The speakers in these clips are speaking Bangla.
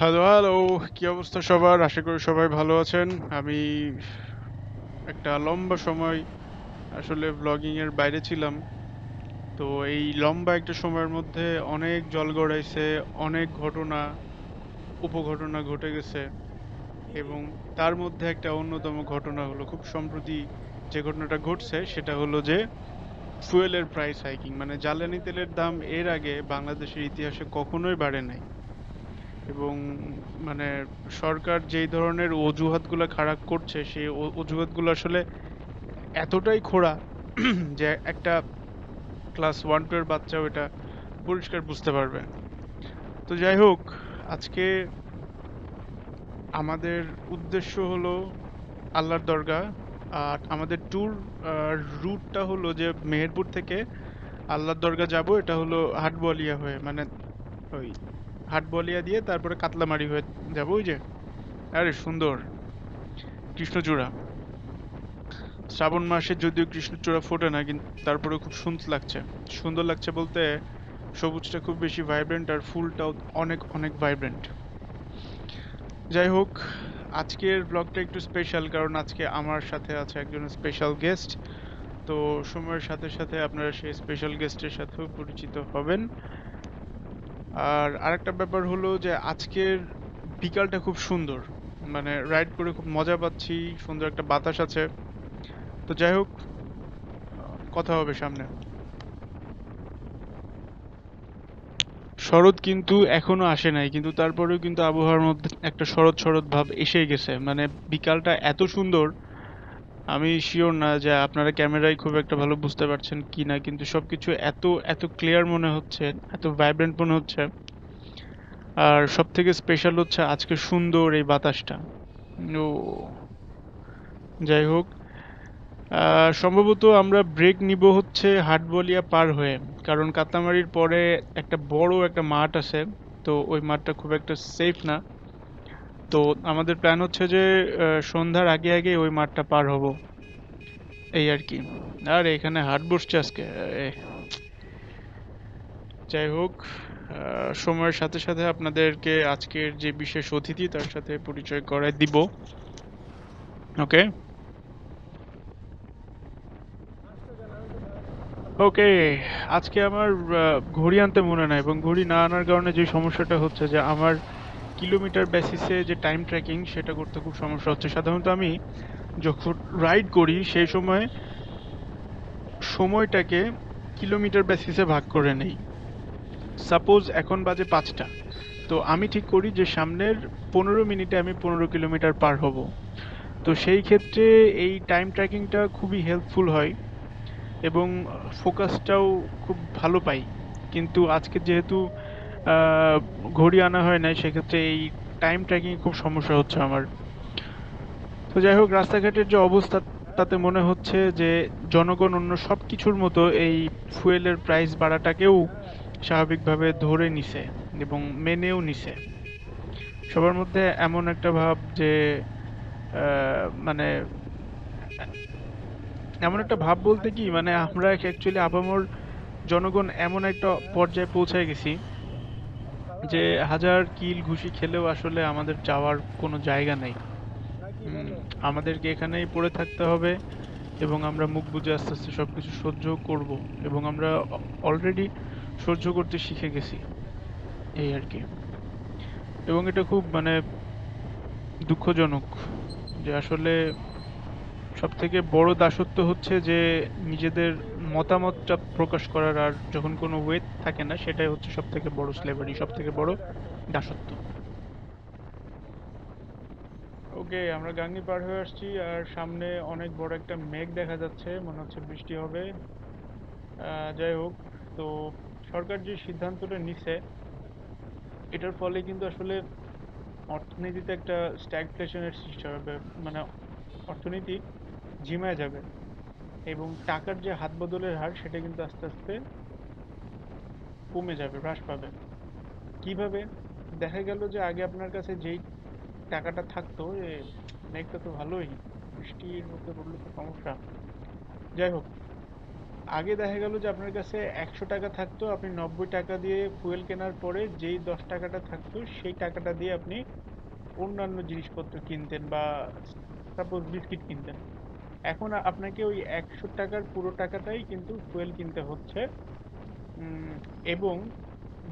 হ্যালো হ্যালো, কি অবস্থা সবার? আশা করি সবাই ভালো আছেন। আমি একটা লম্বা সময় আসলে ব্লগিং এর বাইরে ছিলাম। তো এই লম্বা একটা সময়ের মধ্যে অনেক জল গড়াইছে, অনেক ঘটনা, উপঘটনা ঘটে গেছে এবং তার মধ্যে একটা অন্যতম ঘটনা হলো খুব সম্প্রতি যে ঘটনাটা ঘটছে, সেটা হলো যে ফুয়েলের প্রাইস হাইকিং মানে জ্বালানি তেলের দাম এর আগে বাংলাদেশের ইতিহাসে কখনোই বাড়ে নাই। এবং মানে সরকার যেই ধরনের অজুহাতগুলো খাড়া করছে, সেই অ- অজুহাতগুলো আসলে এতটাই খোঁড়া যে একটা ক্লাস ওয়ান টু এর বাচ্চাও এটা পরিষ্কার বুঝতে পারবে। তো যাই হোক, আজকে আমাদের উদ্দেশ্য হলো আল্লাহর দরগা আর আমাদের ট্যুর রুটটা হলো যে মেহেরপুর থেকে আল্লাহর দরগা যাব, এটা হলো হাটবলিয়া হয়ে মানে ওই হাটবলিয়া দিয়ে তারপরে কাতলামারি হয়ে যাব, ওই যে। আরে সুন্দর। কৃষ্ণচূড়া। শ্রাবণ মাসে যদিও কৃষ্ণচূড়া ফোটে না, কিন্তু তারপরে খুব সুন্দর লাগছে। সুন্দর লাগছে বলতে সবুজটা খুব বেশি ভাইব্রেন্ট আর ফুলটাও অনেক অনেক ভাইব্রেন্ট যাই হোক, আজকের ব্লগটা একটু স্পেশাল কারণ আজকে আমার সাথে আছে একজন স্পেশাল গেস্ট তো সময়ের সাথে সাথে আপনারা সেই স্পেশাল গেস্টের সাথেও পরিচিত হবেন। আর আরেকটা ব্যাপার হলো যে আজকের বিকালটা খুব সুন্দর। মানে রাইড করে খুব মজা পাচ্ছি, সুন্দর একটা বাতাস আছে। তো যাই হোক, কথা হবে সামনে। শরৎ কিন্তু এখনও আসে নাই, কিন্তু তারপরেও কিন্তু আবহাওয়ার মধ্যে একটা শরৎ শরৎ ভাব এসে গেছে। মানে বিকালটা এত সুন্দর আমি শিওর না যে আপনারা ক্যামেরায় খুব একটা ভালো বুঝতে পারছেন কি না, কিন্তু সবকিছু এত এত ক্লিয়ার মনে হচ্ছে, এত ভাইব্রেন্ট মনে হচ্ছে। আর সব থেকে স্পেশাল হচ্ছে আজকে সুন্দর এই বাতাসটা। ও যাই হোক সম্ভবত আমরা ব্রেক নিব হচ্ছে হাটবলিয়া পার হয়ে, কারণ কাতামারির পরে একটা বড় একটা মাঠ আছে, তো ওই মাঠটা খুব একটা সেফ না। তো আমাদের প্ল্যান হচ্ছে যে সন্ধ্যার আগে আগে ওই মাঠটা পার হব। এই আর কি। আর এখানে হাট বসছে আজকে। যাই হোক সময়ের সাথে সাথে আপনাদেরকে আজকের যে বিশেষ অতিথি, তার সাথে পরিচয় করায় দিব। ওকে? ওকে, আজকে আমার ঘড়ি আনতে মনে নাই এবং ঘড়ি না আনার কারণে যে সমস্যাটা হচ্ছে যে আমার কিলোমিটার বেসিসে যে টাইম ট্র্যাকিং সেটা করতে খুব সমস্যা হচ্ছে। সাধারণত আমি যখন রাইড করি, সেই সময় সময়টাকে কিলোমিটার বেসিসে ভাগ করে নেই। সাপোজ এখন বাজে পাঁচটা। তো আমি ঠিক করি যে সামনের পনেরো মিনিটে আমি পনেরো কিলোমিটার পার হব। তো সেই ক্ষেত্রে এই টাইম ট্র্যাকিংটা খুবই হেল্পফুল হয় এবং ফোকাসটাও খুব ভালো পাই। কিন্তু আজকে যেহেতু ঘড়ি আনা হয় নাই, সেক্ষেত্রে এই টাইম ট্র্যাকিং খুব সমস্যা হচ্ছে আমার। তো যাই হোক, রাস্তাঘাটের যে অবস্থা, তাতে মনে হচ্ছে যে জনগণ অন্য সব কিছুর মতো এই ফুয়েলের প্রাইস বাড়াটাকেও স্বাভাবিকভাবে ধরে নিছে এবং মেনেও নিছে। সবার মধ্যে এমন একটা ভাব যে মানে এমন একটা ভাব বলতে কি মানে আমরা অ্যাকচুয়ালি আপামর জনগণ এমন একটা পর্যায়ে পৌঁছে গেছি যে হাজার কিল ঘুষি খেলেও আসলে আমাদের যাওয়ার কোনো জায়গা নেই। আমাদেরকে এখানেই পড়ে থাকতে হবে এবং আমরা মুখ বুজে আস্তে আস্তে সব কিছু সহ্য করব এবং আমরা অলরেডি সহ্য করতে শিখে গেছি এই আর কি। এবং এটা খুব মানে দুঃখজনক যে আসলে সব থেকে বড় দাসত্ব হচ্ছে যে নিজেদের মতামতটা প্রকাশ করার আর যখন কোনো ওয়ে থাকে না, সেটাই হচ্ছে সব থেকে বড় স্লেভারি সব থেকে বড় দাসত্ব। ওকে আমরা গাঙ্গি পার হয়ে আসছি আর সামনে অনেক বড় একটা মেঘ দেখা যাচ্ছে, মনে হচ্ছে বৃষ্টি হবে। যাই হোক, তো সরকার যে সিদ্ধান্তটা নিছে, এটার ফলে কিন্তু আসলে অর্থনীতিতে একটা স্ট্যাগফ্লেশনের সৃষ্টি হবে। মানে অর্থনীতি ঝিমায় যাবে। এবং টাকার যে হাত বদলের হার, সেটা কিন্তু আস্তে আস্তে কমে যাবে, হ্রাস পাবে। কীভাবে? দেখা গেল যে আগে আপনার কাছে যেই টাকাটা থাকতো, এ মেঘটা তো ভালোই, বৃষ্টির মধ্যে পড়লে তো সমস্যা। যাই হোক, আগে দেখা গেল যে আপনার কাছে একশো টাকা থাকতো, আপনি নব্বই টাকা দিয়ে ফুয়েল কেনার পরে যেই দশ টাকাটা থাকতো, সেই টাকাটা দিয়ে আপনি অন্যান্য জিনিসপত্র কিনতেন বা সাপোজ বিস্কিট কিনতেন। এখন আপনাকে ওই একশো টাকার পুরো টাকাটাই কিন্তু ফুয়েল কিনতে হচ্ছে। উম, এবং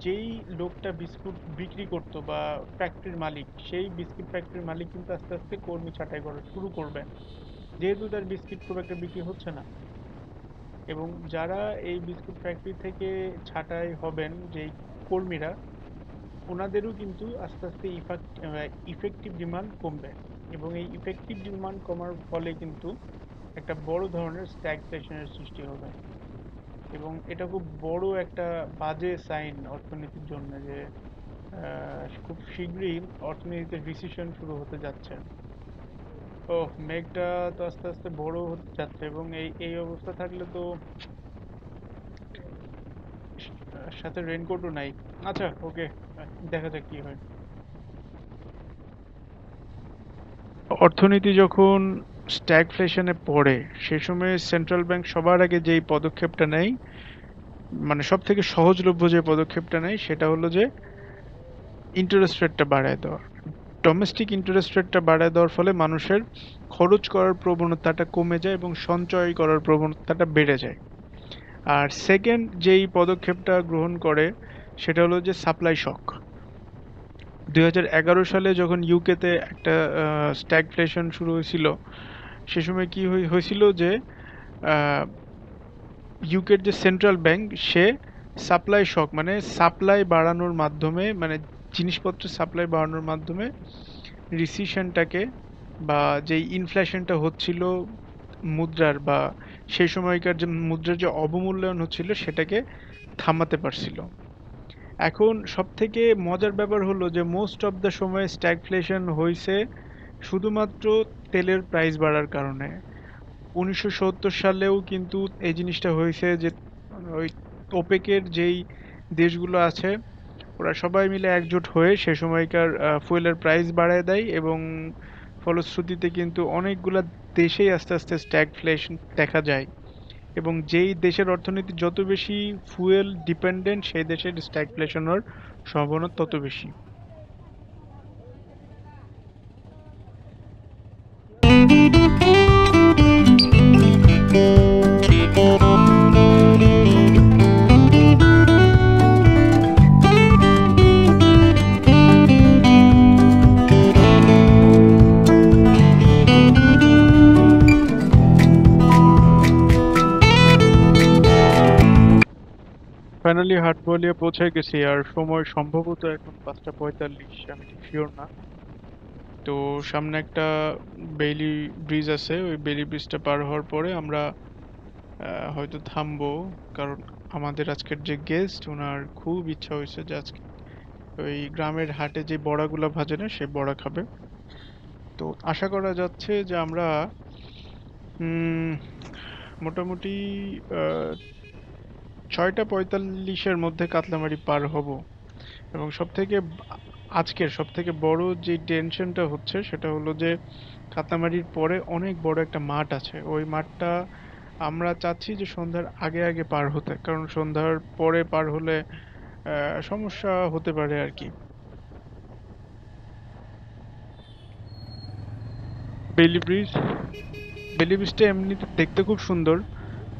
যেই লোকটা বিস্কুট বিক্রি করতো বা ফ্যাক্টরির মালিক সেই বিস্কিট ফ্যাক্টরির মালিক কিন্তু আস্তে আস্তে কর্মী ছাঁটাই করা শুরু করবে যেহেতু তার বিস্কিট খুব একটা বিক্রি হচ্ছে না। এবং যারা এই বিস্কুট ফ্যাক্টরি থেকে ছাঁটাই হবেন যেই কর্মীরা ওনাদেরও কিন্তু আস্তে আস্তে ইফেক্টিভ ডিমান্ড কমবে। এবং এই ইফেক্টিভ ডিমান্ড কমার ফলে কিন্তু একটা বড় ধরনের স্ট্যাগফ্লেশনের সৃষ্টি হবে। এবং এটা খুব বড় একটা বাজে সাইন অর্থনীতির জন্য যে আহ, খুব শীঘ্রই অর্থনীতিতে রিসেশন শুরু হতে যাচ্ছে। ও মেঘটা তো আস্তে আস্তে বড় হতে যাচ্ছে এবং এই এই অবস্থা থাকলে তো সাথে রেনকোটও নাই। আচ্ছা ওকে দেখা যাক কি হয়। অর্থনীতি যখন স্ট্যাগফ্লেশনে পড়ে, সে সময় সেন্ট্রাল ব্যাংক সবার আগে যেই পদক্ষেপটা নেয় মানে সব থেকে সহজলভ্য যে পদক্ষেপটা নেয়, সেটা হলো যে ইন্টারেস্ট রেটটা বাড়ায় দেওয়া। ডোমেস্টিক ইন্টারেস্ট রেটটা বাড়ায় দেওয়ার ফলে মানুষের খরচ করার প্রবণতাটা কমে যায় এবং সঞ্চয় করার প্রবণতাটা বেড়ে যায়। আর সেকেন্ড যেই পদক্ষেপটা গ্রহণ করে, সেটা হলো যে সাপ্লাই শক দুই হাজার এগারো সালে যখন ইউকেতে একটা স্ট্যাগফ্লেশন শুরু হয়েছিল, সে সময় কি হয়ে- হয়েছিল যে ইউকের যে সেন্ট্রাল ব্যাংক সে সাপ্লাই শক মানে সাপ্লাই বাড়ানোর মাধ্যমে মানে জিনিসপত্রের সাপ্লাই বাড়ানোর মাধ্যমে রিসিশনটাকে বা যেই ইনফ্লেশনটা হচ্ছিল মুদ্রার বা সেই সময়কার যে, মুদ্রার যে অবমূল্যায়ন হচ্ছিল, সেটাকে থামাতে পারছিল। এখন সবথেকে মজার ব্যাপার হলো যে মোস্ট অফ দ্য সময় স্ট্যাগফ্লেশন হয়েছে শুধুমাত্র তেলের প্রাইস বাড়ার কারণে। উনিশশো সত্তর সালেও কিন্তু এই জিনিসটা হয়েছে যে ওই ওপেকের যেই দেশগুলো আছে, ওরা সবাই মিলে একজোট হয়ে সে সময়কার ফুয়েলের প্রাইস বাড়ায় দেয় এবং ফলশ্রুতিতে কিন্তু অনেকগুলা দেশেই আস্তে আস্তে স্ট্যাগফ্লেশন দেখা যায়। এবং যেই দেশের অর্থনীতি যত বেশি ফুয়েল ডিপেন্ডেন্ট সেই দেশের স্ট্যাগফ্লেশনের সম্ভাবনা তত বেশি। হাটবলিয়া পৌঁছে গেছি, আর সময় সম্ভবত এখন পাঁচটা পঁয়তাল্লিশ, আমি ঠিক শিওর না। তো সামনে একটা বেইলি ব্রিজ আছে, ওই বেইলি ব্রিজটা পার হওয়ার পরে আমরা হয়তো থামবো, কারণ আমাদের আজকের যে গেস্ট ওনার খুব ইচ্ছা হয়েছে যে আজকে ওই গ্রামের হাটে যে বড়াগুলো ভাজে না, সে বড়া খাবে। তো আশা করা যাচ্ছে যে আমরা মোটামুটি ছয়টা পঁয়তাল্লিশের মধ্যে কাতলামারি পার হব। এবং সব থেকে আজকের সব থেকে বড় যে টেনশনটা হচ্ছে, সেটা হলো যে কাতলামারির পরে অনেক বড় একটা মাঠ আছে। ওই মাঠটা আমরা চাচ্ছি যে সন্ধ্যার আগে আগে পার হতে, কারণ সন্ধ্যার পরে পার হলে সমস্যা হতে পারে আর কি। বেলি ব্রিজ বেলি এমনিতে দেখতে খুব সুন্দর।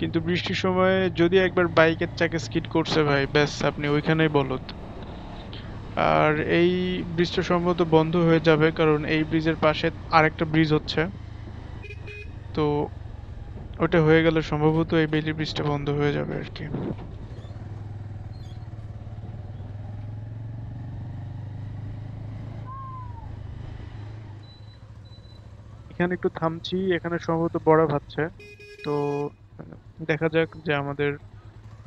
কিন্তু বৃষ্টির সময় যদি একবার বাইকের চাকা স্কিড করছে ভাই, ব্যাস, আপনি ওইখানেই বলদ। আর এই ব্রিজটা সম্ভবত বন্ধ হয়ে যাবে, কারণ এই ব্রিজের পাশে আরেকটা ব্রিজ হচ্ছে। তো ওটা হয়ে গেলে সম্ভবত এই বেলি ব্রিজটা বন্ধ হয়ে যাবে আর কি। এখানে একটু থামছি, এখানে সম্ভবত বড় ভাবছে। তো দেখা যাক যে আমাদের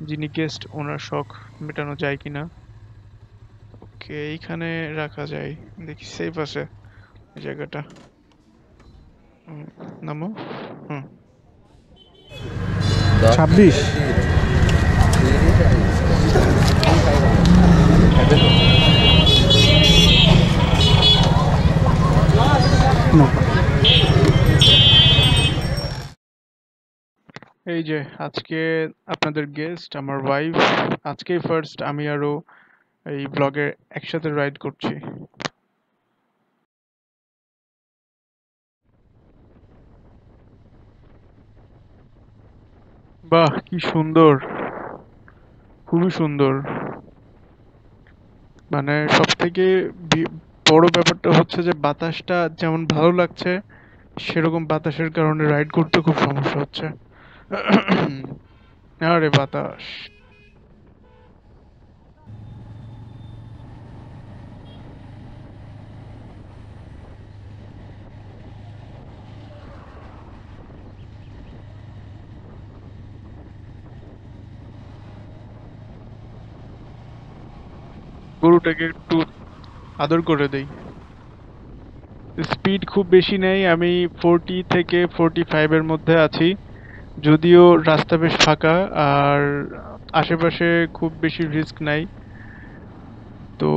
যিনি গেস্ট ওনার শখ মেটানো যায় কিনা। ওকে, এইখানে রাখা যায়। দেখি সেফ আছে জায়গাটা। নামো। হুম। ছাব্বিশ। এই যে আজকে আপনাদের গেস্ট আমার ওয়াইফ আজকেই ফার্স্ট আমি আরও এই ব্লগে একসাথে রাইড করছি। বাহ, কি সুন্দর। খুবই সুন্দর। মানে সব থেকে বড় ব্যাপারটা হচ্ছে যে, বাতাসটা যেমন ভালো লাগছে, সেরকম বাতাসের কারণে রাইড করতে খুব সমস্যা হচ্ছে। আরে বাতাস। গরুটাকে একটু আদর করে দেই। স্পিড খুব বেশি নেই, আমি ফোরটি থেকে ফোরটি ফাইভের মধ্যে আছি। যদিও রাস্তা বেশ ফাঁকা, আর আশেপাশে খুব বেশি রিস্ক নাই। তো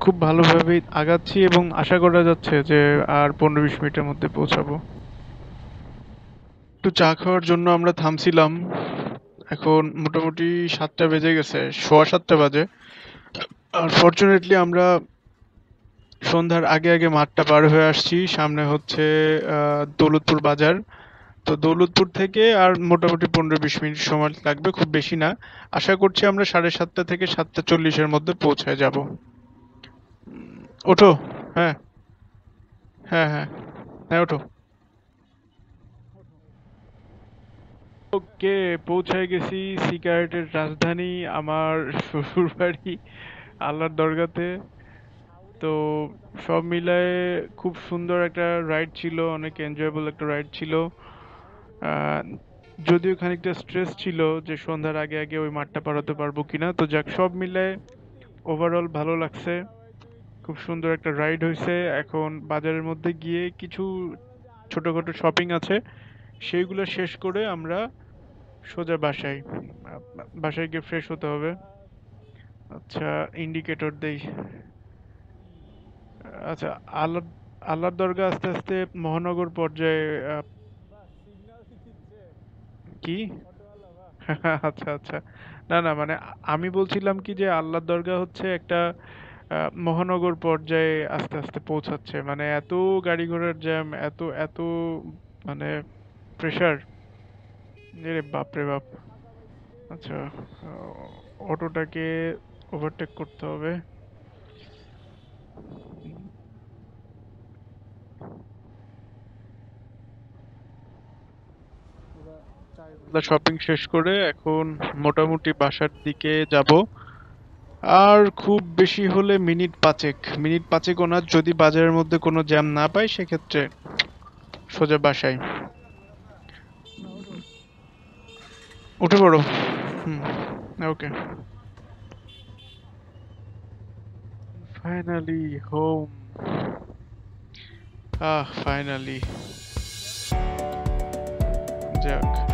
খুব ভালোভাবেই আগাচ্ছি এবং আশা করা যাচ্ছে যে আর পনেরো বিশ মিনিটের মধ্যে পৌঁছাবো। একটু চা খাওয়ার জন্য আমরা থামছিলাম। এখন মোটামুটি সাতটা বেজে গেছে, সোয়া সাতটা বাজে। আর ফরচুনেটলি আমরা সন্ধ্যার আগে আগে মাঠটা পার হয়ে আসছি। সামনে হচ্ছে দৌলতপুর বাজার। তো দৌলতপুর থেকে আর মোটামুটি পনেরো বিশ মিনিট সময় লাগবে, খুব বেশি না। আশা করছি আমরা সাড়ে সাতটা থেকে সাতটা চল্লিশের মধ্যে পৌঁছায় যাব। ওঠো হ্যাঁ। হ্যাঁ হ্যাঁ। হ্যাঁ ওঠো। ওকে, পৌঁছায় গেছি সিগারেটের রাজধানী আমার শ্বশুর বাড়ি আল্লাহর দরগাতে। তো সব মিলায়ে খুব সুন্দর একটা রাইড ছিল, অনেক এনজয়েবল একটা রাইড ছিল। যদিও খানিকটা স্ট্রেস ছিল যে সন্ধ্যার আগে আগে ওই মাঠটা পারাতে পারব কিনা, তো যাক, সব মিলে ওভারঅল ভালো লাগছে। খুব সুন্দর একটা রাইড হয়েছে এখন বাজারের মধ্যে গিয়ে কিছু ছোটখাটো শপিং আছে, সেইগুলো শেষ করে আমরা সোজা বাসায় বাসায় গিয়ে ফ্রেশ হতে হবে। আচ্ছা ইন্ডিকেটর দেই। আচ্ছা আল্লাহ আল্লাহর দরগা আস্তে আস্তে মহানগর পর্যায়ে কি? আচ্ছা আচ্ছা। না না মানে আমি বলছিলাম কি যে আল্লাহর দরগা হচ্ছে একটা মহানগর পর্যায়ে আস্তে আস্তে পৌঁছাচ্ছে। মানে এত গাড়ি ঘোড়ার জ্যাম, এত এত মানে প্রেশার রে বাপ রে বাপ। আচ্ছা অটোটাকে ওভারটেক করতে হবে। শপিং শেষ করে এখন মোটামুটি বাসার দিকে যাব। আর খুব বেশি হলে মিনিট পাঁচেক। মিনিট পাঁচেক ওনার যদি বাজারের মধ্যে কোনো জ্যাম না পাই সেক্ষেত্রে সোজা বাসায়। উঠে পড়ো। Hmm, okay. Finally home ah finally যাক।